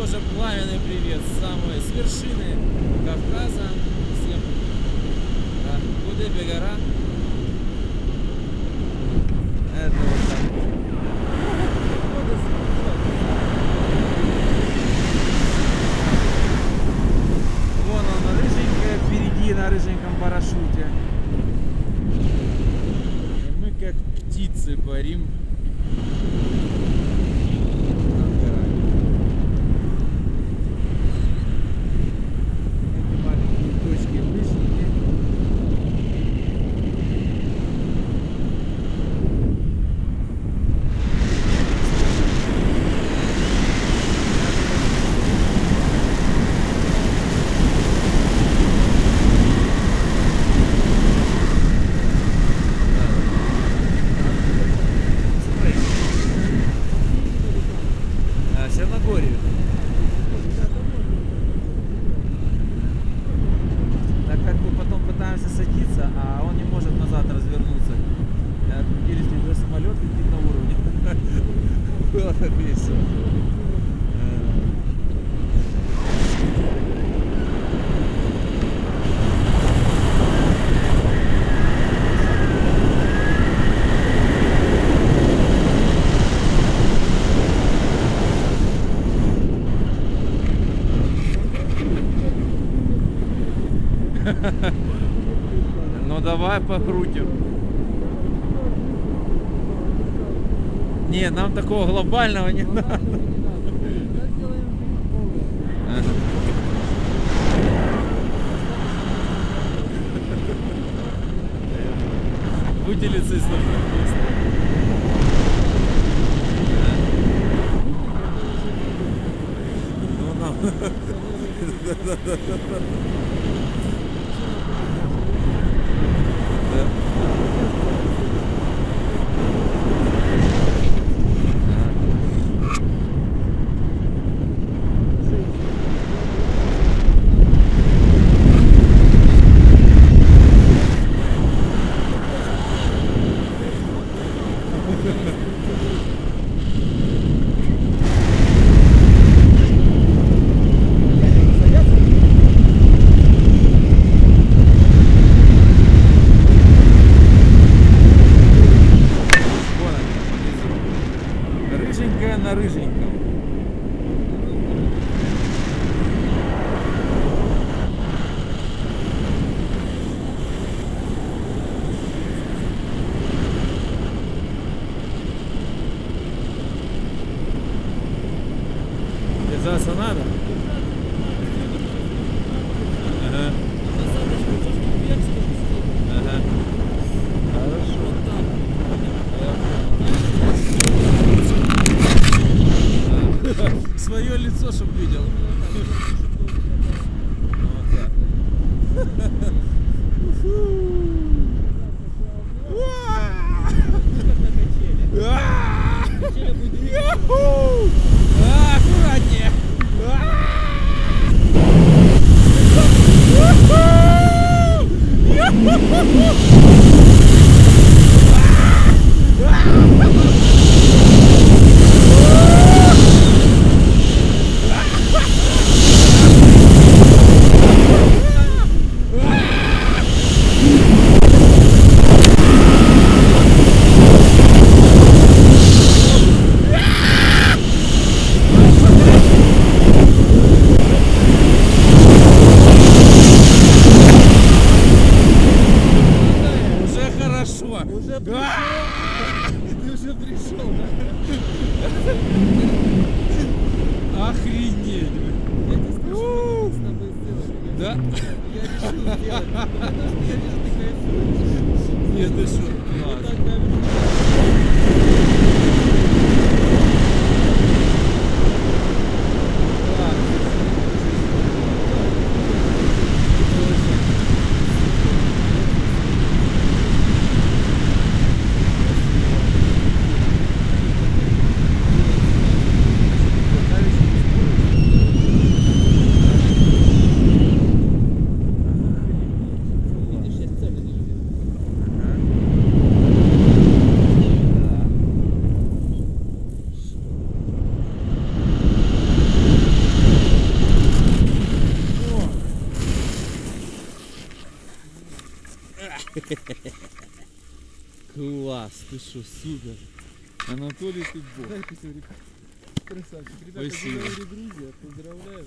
тоже пламенный привет самой с вершины Кавказа. Всем да, Кудыпе гора. Это вот так. Вон он, рыженькая впереди на рыженьком парашюте. Мы как птицы парим. Потом пытаемся садиться, а он не может назад развернуться. Надеюсь, что самолет летит на уровне. Было так весело. Ну давай покрутим. Не, нам такого глобального не надо. Нужного места. Ну, нам. Да. Вон они, внизу. Рыженькая на рыженьком. Вязаться надо? Ага. Ага. Хорошо. Свое лицо, чтоб видел. Вот так. А! Woohoo! Хорошо. Уже А! Ты уже пришел, Охренеть! Я тебе мы с тобой сделали. Да? Я решил сделать. Потому что я вижу, ты кайфуешь. Нет, ты что? Класс. так говорю. Видишь, я специально не люблю. Ага. Класс, ты что, супер. Анатолий, ты бог. Красавчик. Ребята, Спасибо. Грузия, поздравляю.